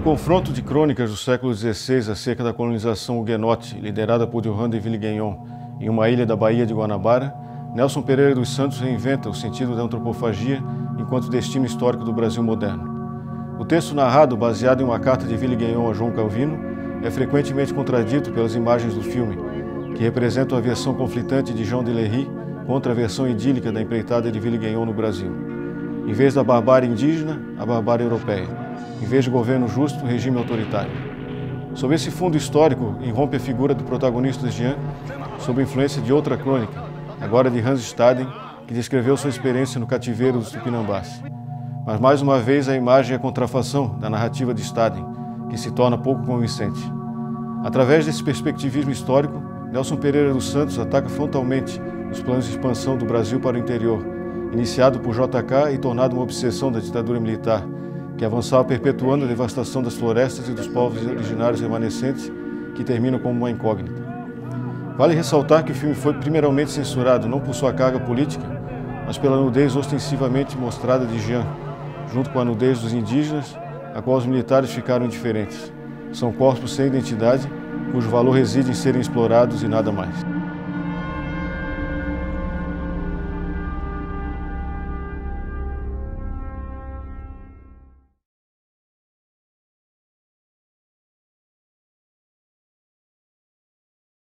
confronto de crônicas do século XVI acerca da colonização huguenote, liderada por Johan de Villegagnon, em uma ilha da Baía de Guanabara, Nelson Pereira dos Santos reinventa o sentido da antropofagia enquanto destino histórico do Brasil moderno. O texto narrado, baseado em uma carta de Villegagnon a João Calvino, é frequentemente contradito pelas imagens do filme, que representam a versão conflitante de Jean de Lery contra a versão idílica da empreitada de Villegagnon no Brasil. Em vez da barbárie indígena, a barbárie europeia. Em vez de governo justo, regime autoritário. Sob esse fundo histórico, irrompe a figura do protagonista Jean, sob a influência de outra crônica, agora de Hans Staden, que descreveu sua experiência no cativeiro dos Tupinambás. Mas mais uma vez a imagem é a contrafação da narrativa de Staden, que se torna pouco convincente. Através desse perspectivismo histórico, Nelson Pereira dos Santos ataca frontalmente os planos de expansão do Brasil para o interior, iniciado por JK e tornado uma obsessão da ditadura militar, que avançava perpetuando a devastação das florestas e dos povos originários remanescentes, que terminam como uma incógnita. Vale ressaltar que o filme foi primeiramente censurado não por sua carga política, mas pela nudez ostensivamente mostrada de Jean, junto com a nudez dos indígenas, a qual os militares ficaram indiferentes. São corpos sem identidade, cujo valor reside em serem explorados e nada mais.